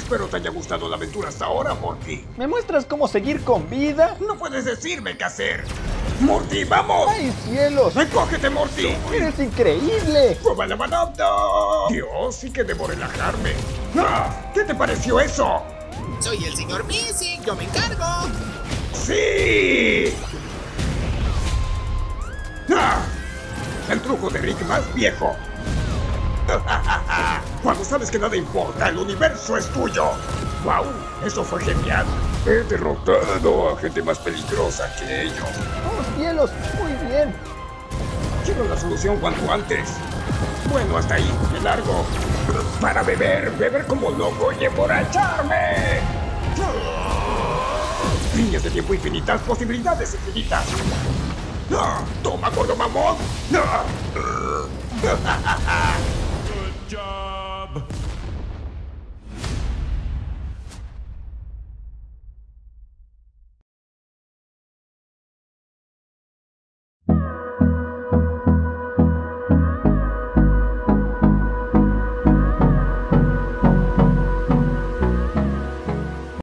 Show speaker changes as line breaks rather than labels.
Espero te haya gustado la aventura hasta ahora, Morty.
¿Me muestras cómo seguir con vida?
No puedes decirme qué hacer. Morty, vamos.
¡Ay, cielos!
¡Recógete, Morty!
¡Eres increíble!
¡Prueba la manada! Dios, sí que debo relajarme. Ah, ¿Qué te pareció eso?
Soy el señor Missy, yo me encargo.
¡Sí! ¡Ah! El truco de Rick más viejo. Cuando sabes que nada importa, el universo es tuyo. ¡Wow! Eso fue genial. He derrotado a gente más peligrosa que ellos.
¡Oh, cielos! Muy bien.
Quiero la solución cuanto antes. Bueno, hasta ahí, me largo. Para beber, beber como loco y emborracharme. Líneas de tiempo infinitas, posibilidades infinitas. Ah, ¡Toma, gordo mamón! Ah.
job.